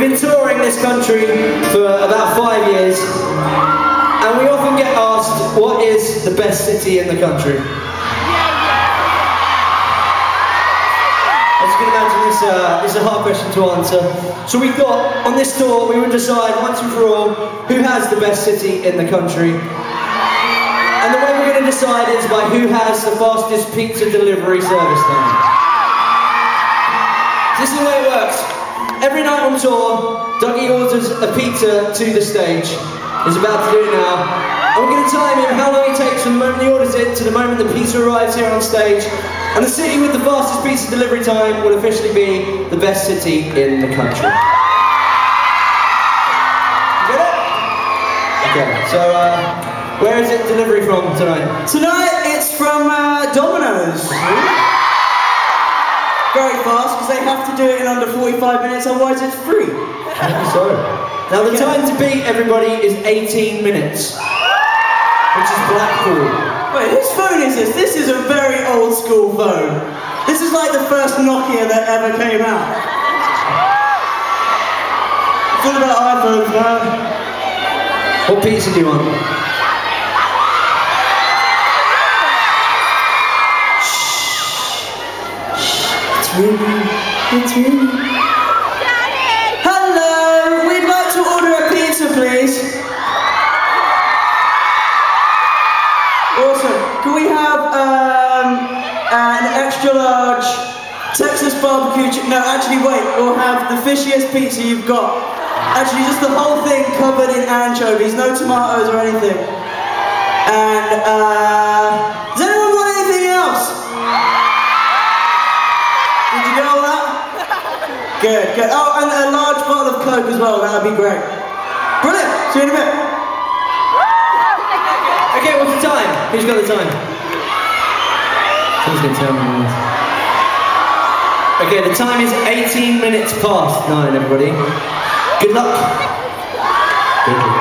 We've been touring this country for about five years, and we often get asked, what is the best city in the country? As you can imagine, a, it's a hard question to answer. So we thought, on this tour, we would decide once and for all, who has the best city in the country. And the way we're going to decide is by who has the fastest pizza delivery service time. This is the way it works. Every night on tour, Dougie orders a pizza to the stage. He's about to do it now. And we're going to time him how long it takes from the moment he orders it to the moment the pizza arrives here on stage. And the city with the fastest pizza delivery time will officially be the best city in the country. Get it? Okay, so uh, where is it delivery from tonight? Tonight it's from uh, Domino's. Very fast because they have to do it in under 45 minutes, otherwise it's free. So, now the time to beat everybody is 18 minutes, which is Blackpool. Wait, whose phone is this? This is a very old school phone. This is like the first Nokia that ever came out. Full about iPhones, man. What pizza do you want? It's it's really. Hello, we'd like to order a pizza, please. Awesome. Can we have um, an extra large Texas barbecue? No, actually, wait. We'll have the fishiest pizza you've got. Actually, just the whole thing covered in anchovies, no tomatoes or anything. And uh, Good, good. Oh, and a large bottle of Coke as well, that would be great. Brilliant, see you in a bit. Okay, what's the time? Who's got the time? Who's gonna tell me? Okay, the time is 18 minutes past nine, everybody. Good luck. Good luck.